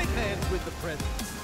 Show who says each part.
Speaker 1: Shake hands with the president.